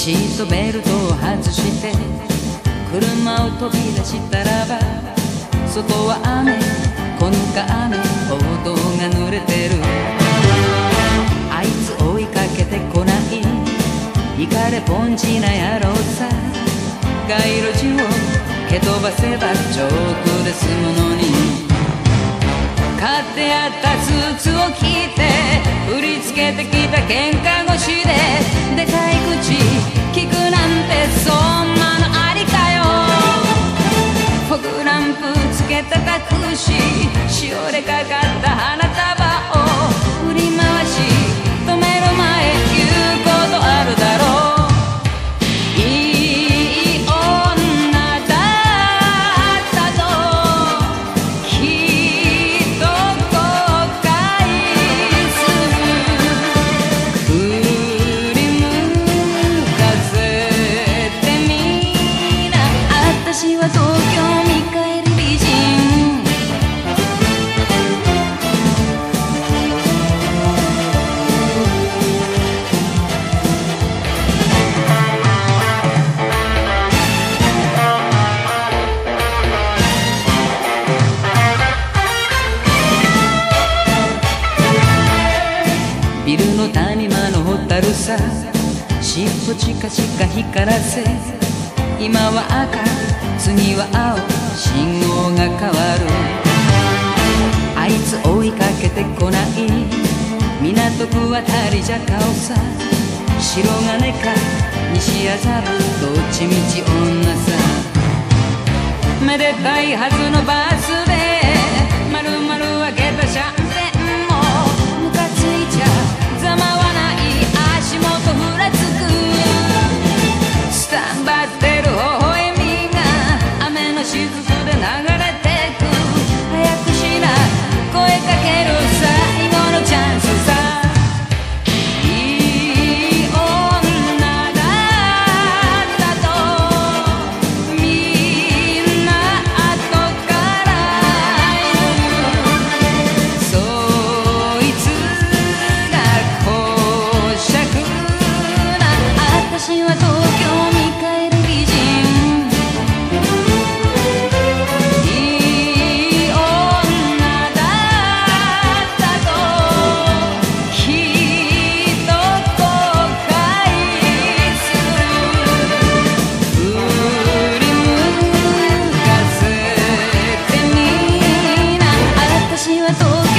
シートベルトを外して車を飛び出したらば外は雨こぬか雨歩道が濡れてる。あいつ追いかけてこない。イカれポンチな野郎さ。街路樹を蹴飛ばせばチョークで済むのに。買ってあったスーツを着て売りつけてきた喧嘩隠ししおれかかった花ビルの谷間のホタルさ尻尾チカチカ光らせ今は赤次は青信号が変わる。あいつ追いかけてこない。港区あたりじゃ顔さ白金か西麻布どっちみち女さ。めでたいはずのバス todo.